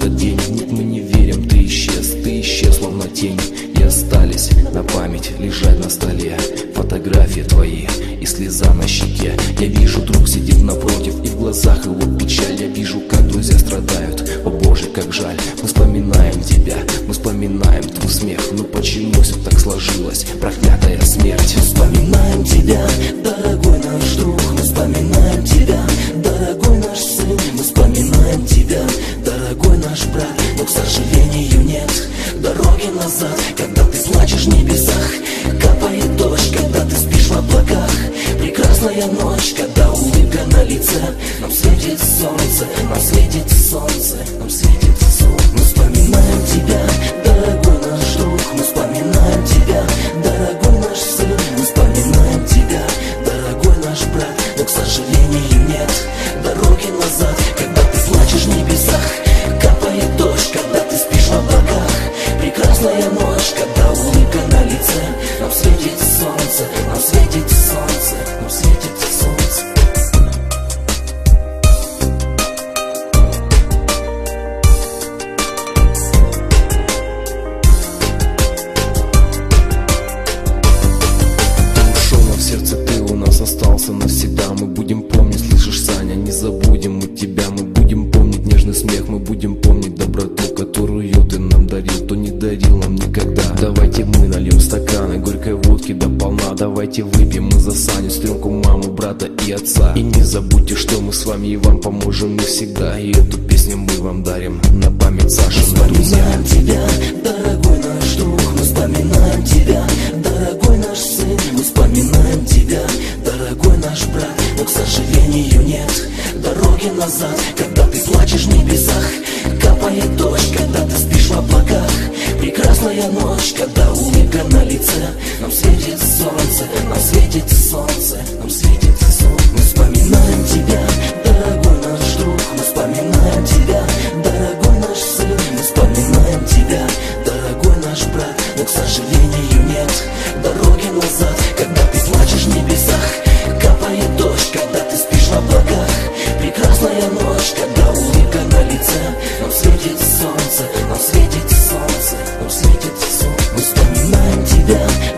этот день Нет, мы не верим, ты исчез, ты исчез, словно тень. И остались на память лежать на столе. Фотографии твои и слеза на щеке. Я вижу, друг сидит напротив и в глазах его печаль. Я вижу, как друзья страдают, о боже, как жаль. Мы вспоминаем тебя, мы вспоминаем твой смех. Ну почему все так сложилось, проклятая смерть. Когда ты плачешь в небесах Капает дождь, когда ты спишь в облаках. Прекрасная ночь, когда солнце, нам никогда Давайте мы нальем стаканы горькой водки до полна. Давайте выпьем мы за Саню, стрелку маму, брата и отца. И не забудьте, что мы с вами и вам поможем мы всегда. И эту песню мы вам дарим на память Саши, друзья Вспоминаем тебя, дорогой наш друг. Мы вспоминаем тебя, дорогой наш сын. Мы вспоминаем тебя, дорогой наш брат. Но, к сожалению, нет дороги назад. Когда ты плачешь в небесах Темная ночь, когда улыбка на лице. Нам светит солнце, нам светит солнце Нам светит солнце. Мы вспоминаем тебя, дорогой наш друг. Мы вспоминаем тебя, дорогой наш сын. Мы вспоминаем тебя, дорогой наш брат. Но, к сожалению, нет дороги назад.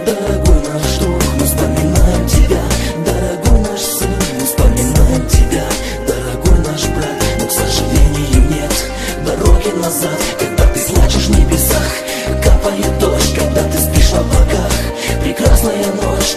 дорогой наш друг, мы вспоминаем тебя, дорогой наш сын, мы вспоминаем тебя, дорогой наш брат, но, к нет дороги назад, когда ты плачешь небесах, капает дождь, когда ты спишь на облаках, прекрасная ночь,